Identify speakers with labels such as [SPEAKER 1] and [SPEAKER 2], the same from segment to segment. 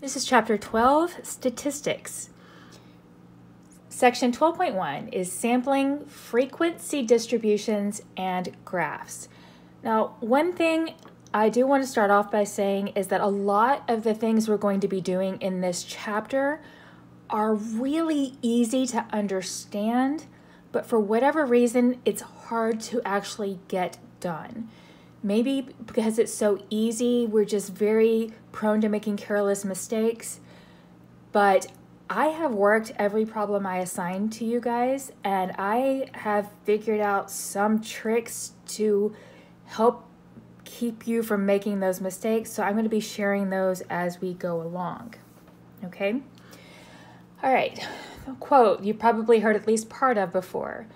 [SPEAKER 1] This is chapter 12, statistics. Section 12.1 is sampling frequency distributions and graphs. Now, one thing I do want to start off by saying is that a lot of the things we're going to be doing in this chapter are really easy to understand, but for whatever reason, it's hard to actually get done. Maybe because it's so easy, we're just very prone to making careless mistakes. But I have worked every problem I assigned to you guys, and I have figured out some tricks to help keep you from making those mistakes. So I'm going to be sharing those as we go along. Okay? All right. A quote you probably heard at least part of before.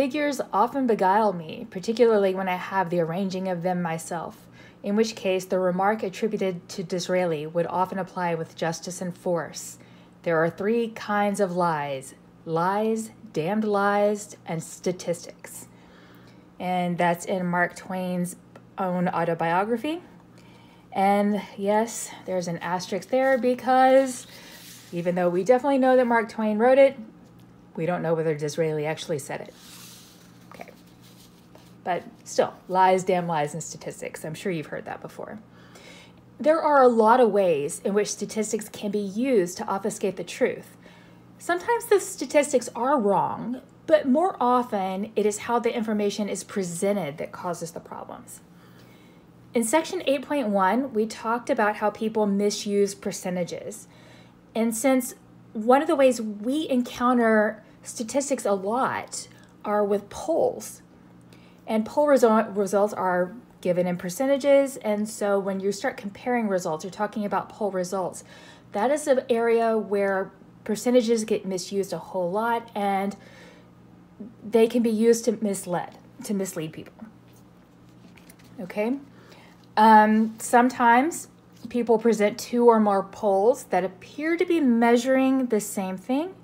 [SPEAKER 1] Figures often beguile me, particularly when I have the arranging of them myself, in which case the remark attributed to Disraeli would often apply with justice and force. There are three kinds of lies lies, damned lies, and statistics. And that's in Mark Twain's own autobiography. And yes, there's an asterisk there because even though we definitely know that Mark Twain wrote it, we don't know whether Disraeli actually said it. But still, lies, damn lies, and statistics. I'm sure you've heard that before. There are a lot of ways in which statistics can be used to obfuscate the truth. Sometimes the statistics are wrong, but more often it is how the information is presented that causes the problems. In section 8.1, we talked about how people misuse percentages. And since one of the ways we encounter statistics a lot are with polls, and poll result, results are given in percentages. And so when you start comparing results, you're talking about poll results. That is an area where percentages get misused a whole lot and they can be used to mislead, to mislead people. Okay? Um, sometimes people present two or more polls that appear to be measuring the same thing.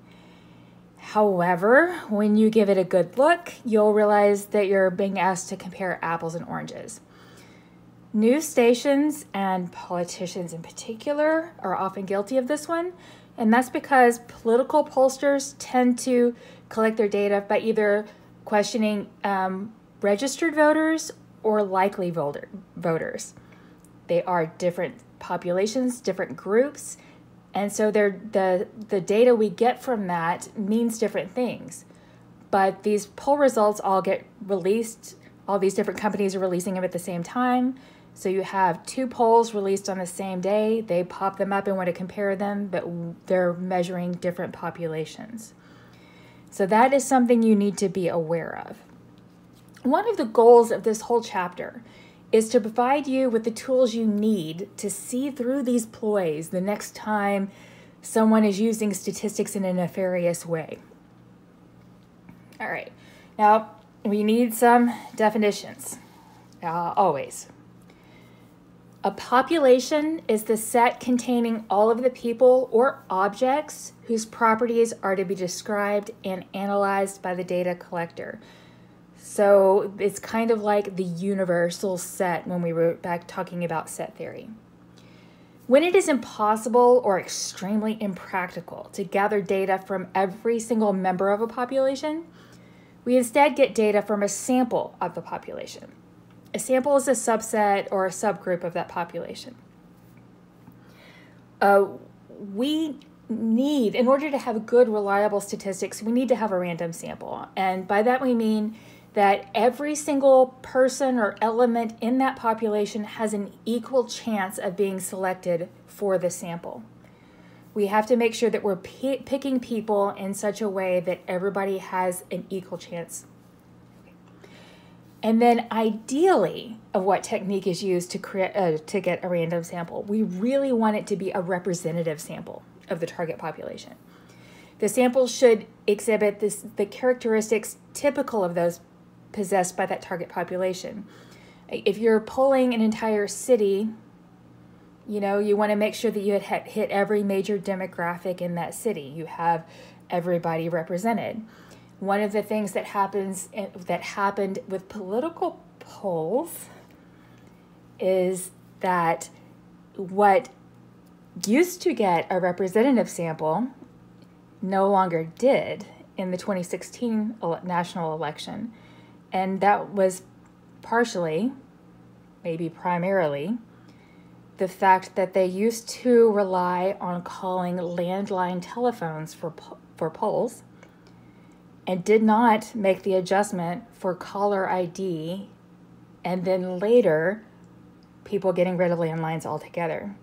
[SPEAKER 1] However, when you give it a good look, you'll realize that you're being asked to compare apples and oranges. News stations and politicians in particular are often guilty of this one, and that's because political pollsters tend to collect their data by either questioning um, registered voters or likely voter, voters. They are different populations, different groups, and so the, the data we get from that means different things. But these poll results all get released, all these different companies are releasing them at the same time. So you have two polls released on the same day. They pop them up and want to compare them, but they're measuring different populations. So that is something you need to be aware of. One of the goals of this whole chapter is to provide you with the tools you need to see through these ploys the next time someone is using statistics in a nefarious way. All right, now we need some definitions, uh, always. A population is the set containing all of the people or objects whose properties are to be described and analyzed by the data collector. So it's kind of like the universal set when we were back talking about set theory. When it is impossible or extremely impractical to gather data from every single member of a population, we instead get data from a sample of the population. A sample is a subset or a subgroup of that population. Uh, we need, in order to have good, reliable statistics, we need to have a random sample. And by that we mean that every single person or element in that population has an equal chance of being selected for the sample. We have to make sure that we're picking people in such a way that everybody has an equal chance and then ideally of what technique is used to create uh, to get a random sample we really want it to be a representative sample of the target population the sample should exhibit this, the characteristics typical of those possessed by that target population. If you're polling an entire city you know you want to make sure that you had hit every major demographic in that city. You have everybody represented. One of the things that happens eh, that happened with political polls is that what used to get a representative sample no longer did in the 2016 national election. And that was partially, maybe primarily, the fact that they used to rely on calling landline telephones for, for polls and did not make the adjustment for caller ID and then later people getting rid of landlines altogether.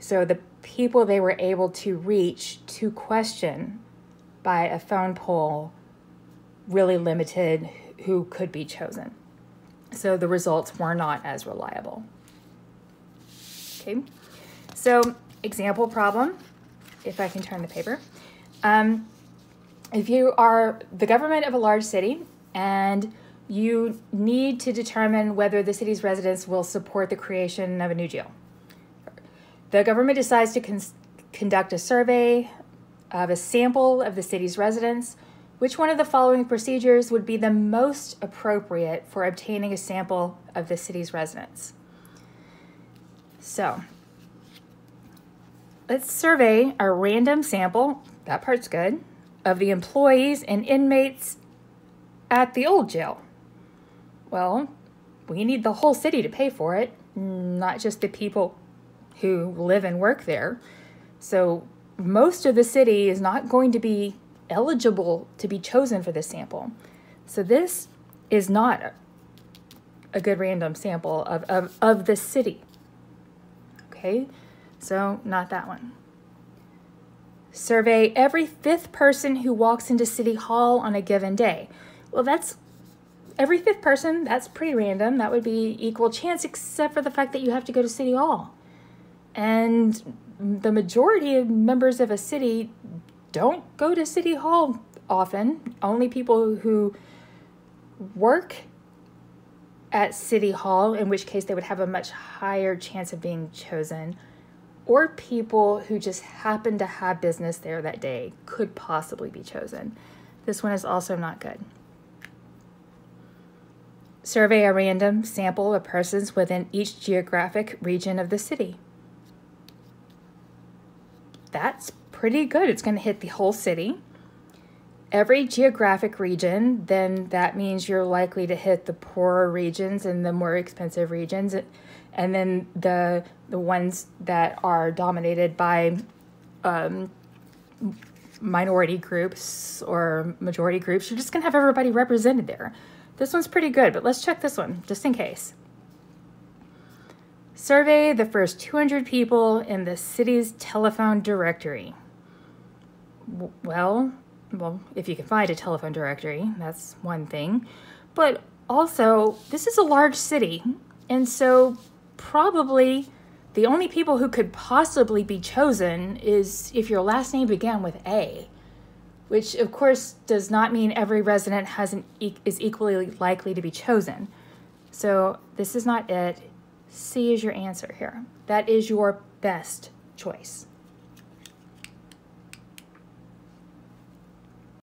[SPEAKER 1] So the people they were able to reach to question by a phone poll really limited who could be chosen. So the results were not as reliable. Okay, so example problem, if I can turn the paper. Um, if you are the government of a large city and you need to determine whether the city's residents will support the creation of a new jail. The government decides to con conduct a survey of a sample of the city's residents. Which one of the following procedures would be the most appropriate for obtaining a sample of the city's residents? So, let's survey a random sample, that part's good, of the employees and inmates at the old jail. Well, we need the whole city to pay for it, not just the people who live and work there. So most of the city is not going to be eligible to be chosen for this sample. So this is not a good random sample of, of, of the city. Okay, so not that one. Survey every fifth person who walks into City Hall on a given day. Well, that's every fifth person, that's pretty random. That would be equal chance, except for the fact that you have to go to City Hall. And the majority of members of a city don't go to City Hall often. Only people who work at City Hall, in which case they would have a much higher chance of being chosen, or people who just happen to have business there that day could possibly be chosen. This one is also not good. Survey a random sample of persons within each geographic region of the city that's pretty good. It's going to hit the whole city. Every geographic region, then that means you're likely to hit the poorer regions and the more expensive regions. And then the, the ones that are dominated by um, minority groups or majority groups, you're just going to have everybody represented there. This one's pretty good, but let's check this one just in case. Survey the first 200 people in the city's telephone directory. Well, well, if you can find a telephone directory, that's one thing. But also, this is a large city, and so probably the only people who could possibly be chosen is if your last name began with A, which of course does not mean every resident has an e is equally likely to be chosen. So this is not it. C is your answer here. That is your best choice.